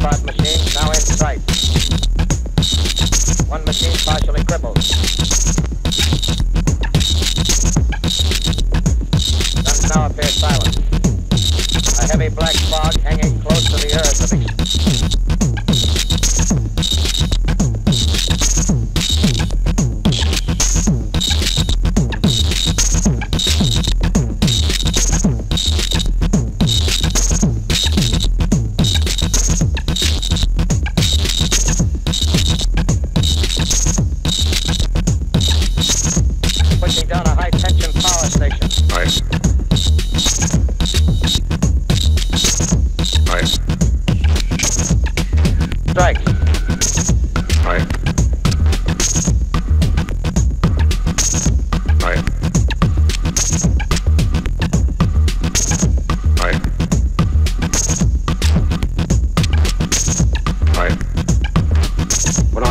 machine now in sight. One machine partially crippled.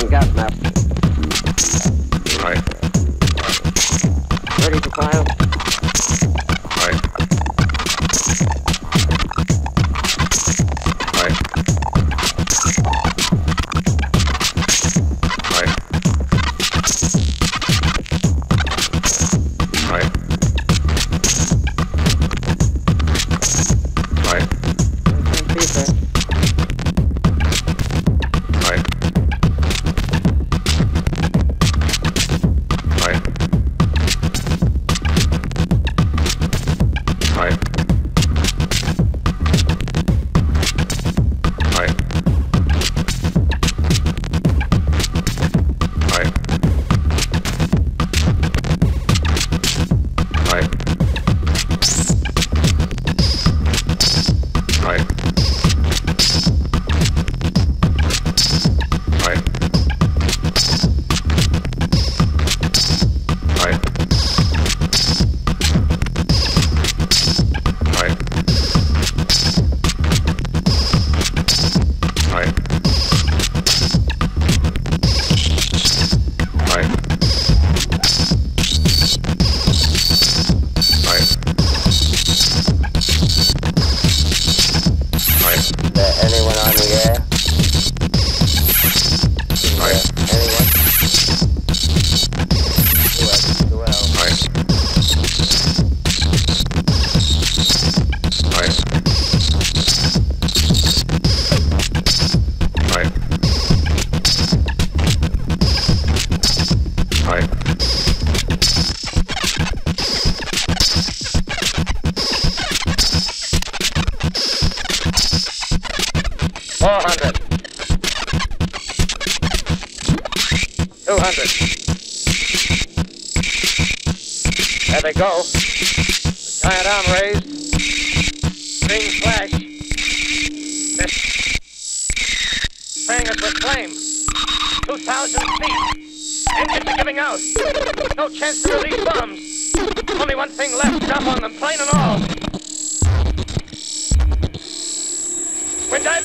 got map. 400. 200. There they go. The giant arm raised. Green flash. This. Us with flame. 2,000 feet. Engines are giving out. No chance to release bombs. Only one thing left. Jump on them, plane and all. We're done.